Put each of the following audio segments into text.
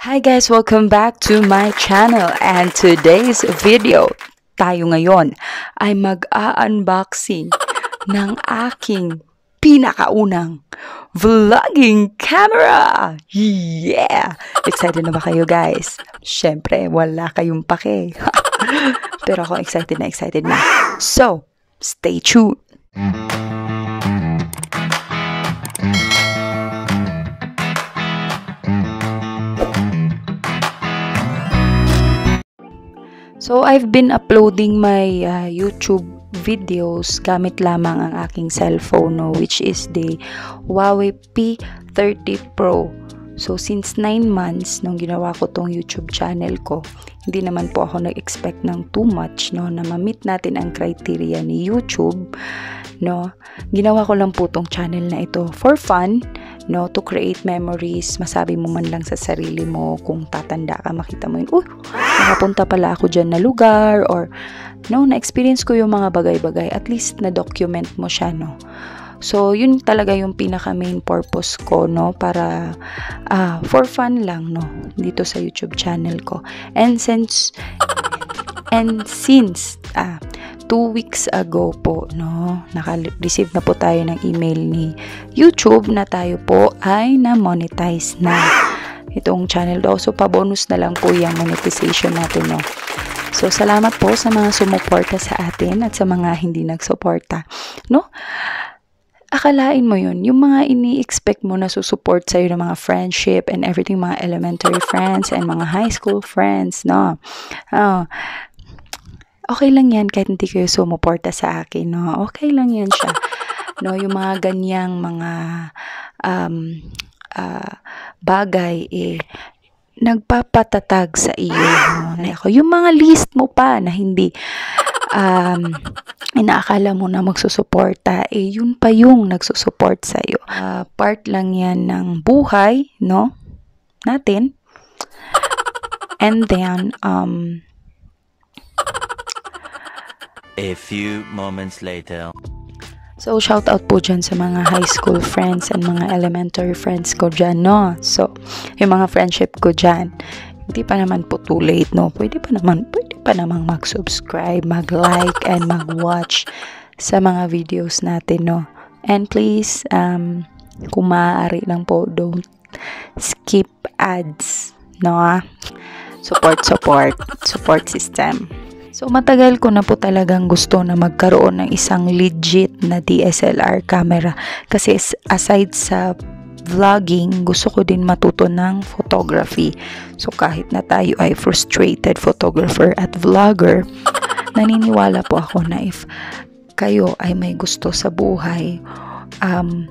Hi guys! Welcome back to my channel and today's video, tayo ngayon ay mag-a-unboxing ng aking pinakaunang vlogging camera! Yeah! Excited na ba kayo guys? Siyempre, wala kayong pake. Pero ako excited na excited na. So, stay tuned! I've been uploading my uh, YouTube videos gamit lamang ang aking cellphone, no, which is the Huawei P30 Pro. So, since 9 months nung ginawa ko tong YouTube channel ko, hindi naman po ako nag-expect ng too much, no, na ma-meet natin ang criteria ni YouTube, no. Ginawa ko lang po tong channel na ito for fun, no, to create memories, masabi mo man lang sa sarili mo kung tatanda ka, makita mo yun, uy, nakapunta pala ako dyan na lugar, or, no, na-experience ko yung mga bagay-bagay, at least na-document mo siya, no. So, yun talaga yung pinaka main purpose ko, no, para uh, for fun lang, no, dito sa YouTube channel ko. And since and since ah, two weeks ago po, no, naka-receive na po tayo ng email ni YouTube na tayo po ay na-monetize na itong channel daw. So, pa-bonus na lang po yung monetization natin, no. So, salamat po sa mga sumuporta sa atin at sa mga hindi nagsuporta, no? akalain mo yun, yung mga ini-expect mo na susupport sa'yo ng mga friendship and everything, mga elementary friends and mga high school friends, no? Oh, okay lang yan kahit hindi kayo sumuporta sa akin, no? Okay lang yan siya. No, yung mga ganyang mga um, uh, bagay, eh, nagpapatatag sa iyo. No? Na ako, yung mga list mo pa na hindi um, inaakala mo na magsusuporta, eh yun pa yung nagsusuport sa'yo. Uh, part lang yan ng buhay, no? Natin. And then, um, A few moments later. So, shout out po dyan sa mga high school friends and mga elementary friends ko dyan, no? So, yung mga friendship ko dyan, hindi pa naman po too late, no? Pwede pa naman, pwede pa namang mag-subscribe, mag-like, and mag-watch sa mga videos natin, no? And please, um, kung maaari lang po, don't skip ads, no? Support, support, support system. So, matagal ko na po talagang gusto na magkaroon ng isang legit na DSLR camera. Kasi aside sa vlogging, gusto ko din matuto ng photography. So, kahit na tayo ay frustrated photographer at vlogger, naniniwala po ako na if kayo ay may gusto sa buhay, um,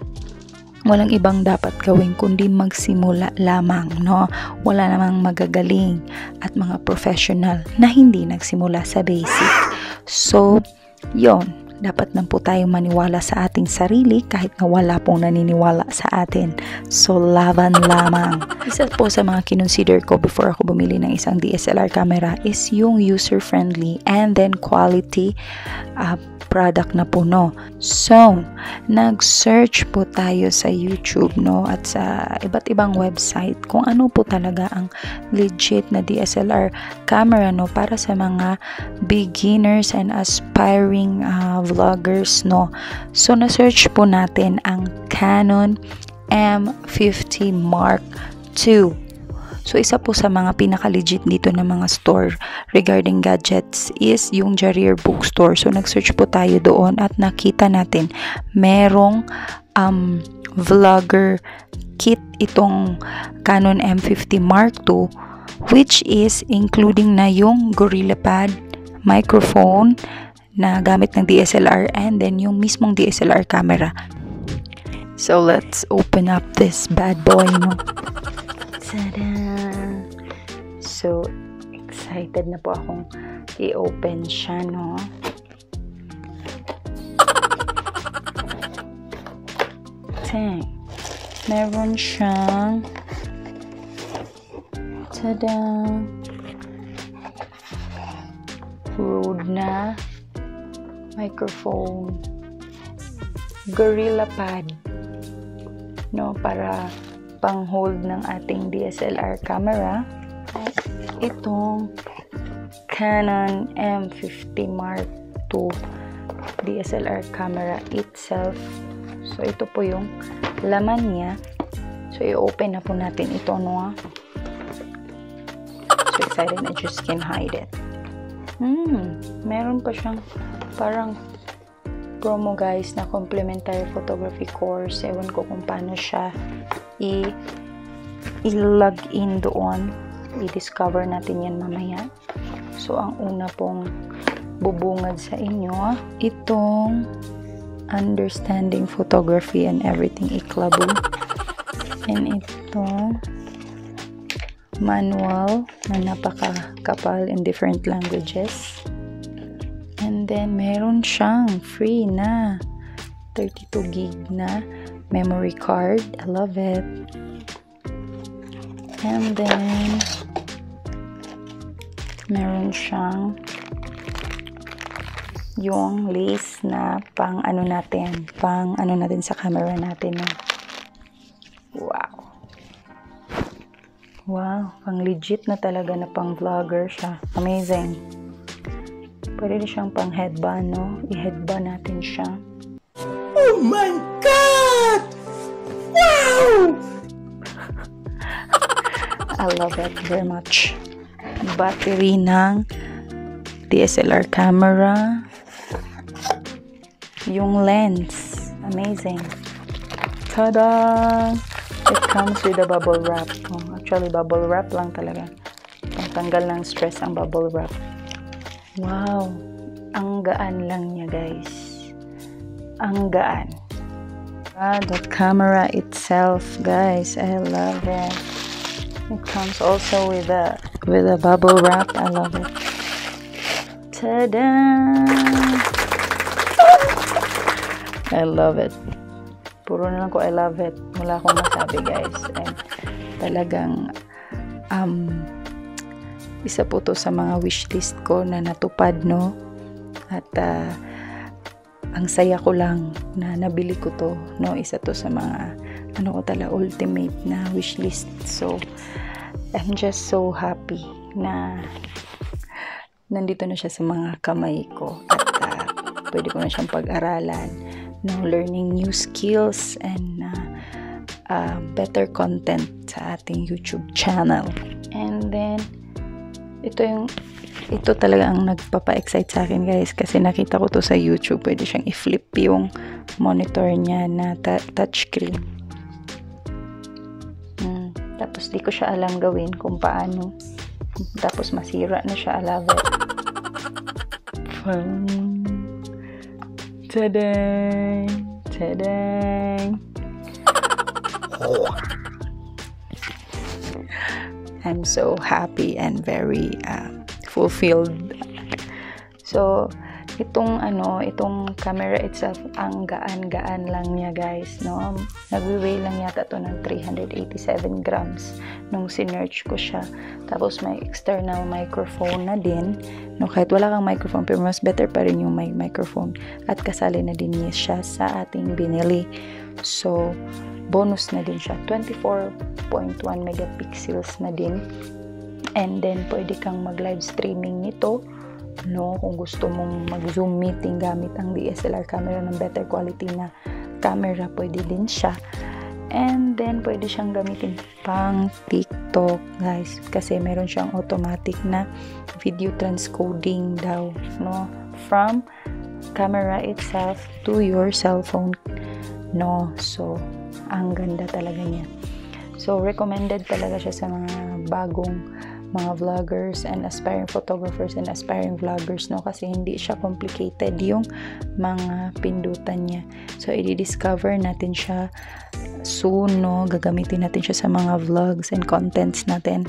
walang ibang dapat gawin kundi magsimula lamang, no? Wala namang magagaling at mga professional na hindi nagsimula sa basic. So, yon dapat lang po tayong maniwala sa ating sarili kahit na wala pong naniniwala sa atin. So, laban lamang. Isa po sa mga kinonsider ko before ako bumili ng isang DSLR camera is yung user-friendly and then quality uh, product na po, no? So, nag-search po tayo sa YouTube, no? At sa iba't ibang website kung ano po talaga ang legit na DSLR camera, no? Para sa mga beginners and aspiring uh, vloggers, no? So, na-search po natin ang Canon M50 Mark II So, isa po sa mga pinaka-legit dito na mga store regarding gadgets is yung Jarir Bookstore. So, nag-search po tayo doon at nakita natin merong um, vlogger kit itong Canon M50 Mark II which is including na yung GorillaPad microphone na gamit ng DSLR and then yung mismong DSLR camera. So, let's open up this bad boy, no? Tada! So, excited na po akong i-open siya, no? Tang. Meron siyang tada! Rode na microphone. Gorilla Pad. No, para pang-hold ng ating DSLR camera itong Canon M50 Mark II DSLR camera itself. So, ito po yung laman niya. So, i-open na po natin ito, no? So excited I just can hide it. Hmm, meron pa siyang parang promo guys na complimentary photography course. Ewan ko kung paano siya i-log in doon. I-discover natin yan mamaya. So, ang una pong bubungad sa inyo, itong understanding photography and everything iklabu. And ito, manual na napakakapal in different languages. Then, meron siyang free na 32 gig na memory card. I love it. And then, meron siyang yung lace na pang ano natin, pang ano natin sa camera natin. No? Wow. Wow, pang legit na talaga na pang vlogger siya. Amazing. Pwede din siyang pang headband, no? I-headband natin siya. Oh my God! Wow! I love it very much. Battery ng DSLR camera. Yung lens. Amazing. Tada! It comes with a bubble wrap. Oh, actually, bubble wrap lang talaga. Pangtanggal ng stress ang bubble wrap. Wow! Ang gaan lang niya, guys. Ang gaan. Ah, the camera itself, guys. I love it. It comes also with a with a bubble wrap. I love it. Ta-da! I love it. Puro na lang ko I love it. Wala akong masabi guys. And talagang um, isa po to sa mga wishlist ko na natupad no. At uh, ang saya ko lang na nabili ko to no. Isa to sa mga ano ko tala ultimate na wishlist. So I'm just so happy na nandito na siya sa mga kamay ko at uh, pwede ko na siyang pag-aralan no learning new skills and uh, uh, better content sa ating YouTube channel and then ito yung ito talaga ang nagpapa-excite sa akin guys kasi nakita ko to sa YouTube pwede siyang i-flip yung monitor niya na ta- touchscreen hmm. tapos di ko siya alam gawin kung paano tapos masira na siya I love it Fun. Tadang! Tadang! I'm so happy and very uh, fulfilled. So, itong ano, itong camera itself, ang gaan-gaan lang niya guys, no? Nagwi-weigh lang yata to ng 387 grams nung sinerch ko siya. Tapos may external microphone na din. No, kahit wala kang microphone, pero mas better pa rin yung may microphone. At kasali na din niya siya sa ating binili. So, bonus na din siya. 24.1 megapixels na din. And then, pwede kang mag-live streaming nito no kung gusto mong mag-zoom meeting gamit ang DSLR camera ng better quality na camera pwede din siya and then pwede siyang gamitin pang TikTok guys kasi meron siyang automatic na video transcoding daw no from camera itself to your cellphone no so ang ganda talaga niya. So recommended talaga siya sa mga bagong mga vloggers and aspiring photographers and aspiring vloggers no? Kasi hindi siya complicated yung mga pindutan niya. So i-discover natin siya soon no? Gagamitin natin siya sa mga vlogs and contents natin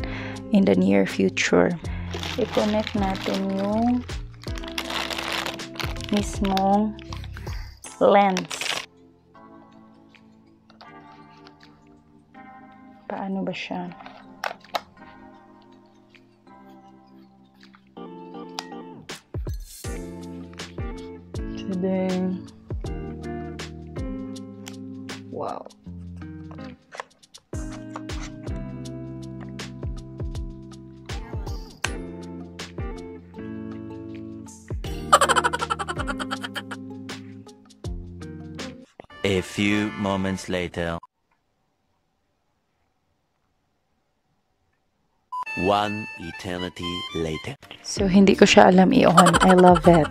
in the near future. I-connect natin yung mismong lens Paano ba siya? Wow. A few moments later. One eternity later. So, hindi ko siya alam i-on. I love it.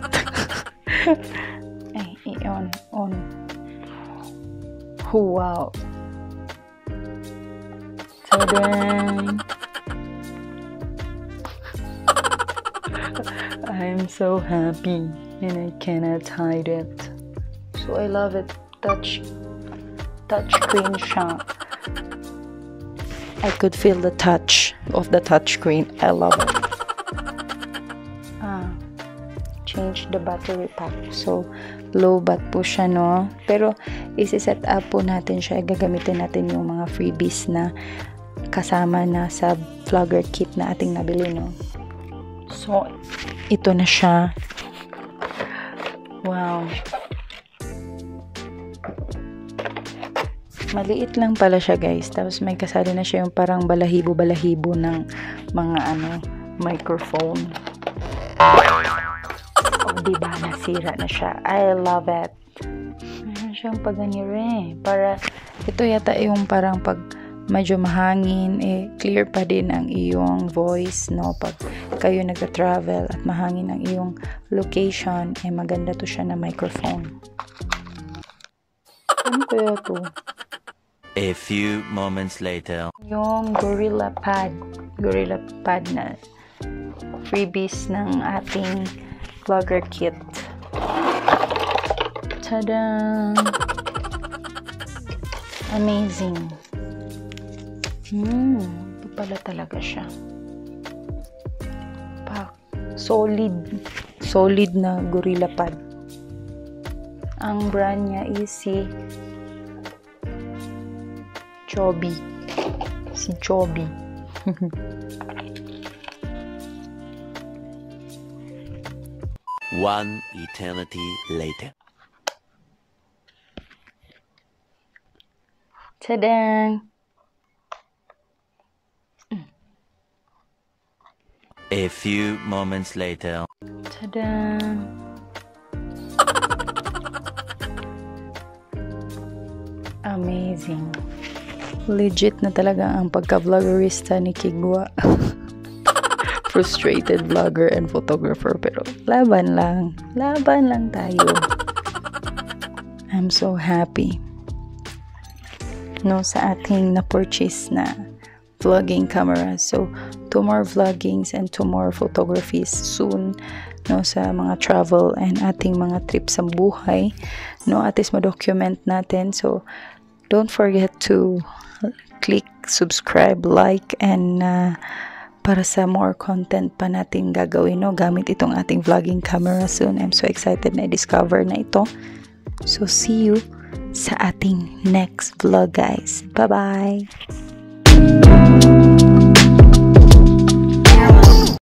Ay, i-on. On. Wow. Ta-da! I'm so happy and I cannot hide it. So, I love it. Touch, touch screen siya. I could feel the touch of the touchscreen. I love it. Ah, change the battery pack. So, low bat po siya, no? Pero, isi-set up po natin siya. Gagamitin natin yung mga freebies na kasama na sa vlogger kit na ating nabili, no? So, ito na siya. Wow. Maliit lang pala siya guys. Tapos may kasali na siya yung parang balahibo-balahibo ng mga ano, microphone. Oh, diba? Nasira na siya. I love it. Meron siyang paganire. Para, ito yata yung parang pag medyo mahangin, eh, clear pa din ang iyong voice, no? Pag kayo nagka-travel at mahangin ang iyong location, eh, maganda to siya na microphone. Ano kaya to? A few moments later. yung Gorilla Pad. Gorilla Pad na freebies ng ating vlogger kit. Tada! Amazing. Hmm, ito talaga siya. Pak. Solid. Solid na Gorilla Pad. Ang brand niya is si Chobby. Si Chobby. One eternity later. Tadang! A few moments later. Tadang! Amazing. Legit na talaga ang pagka-vloggerista ni Kigwa. Frustrated vlogger and photographer pero laban lang. Laban lang tayo. I'm so happy. No, sa ating na-purchase na vlogging camera. So, two more vloggings and two more photographies soon no sa mga travel and ating mga trips sa buhay no at least ma-document natin so don't forget to click subscribe like and uh, para sa more content pa natin gagawin no? Gamit itong ating vlogging camera soon. I'm so excited na i-discover na ito. So see you sa ating next vlog guys. Bye bye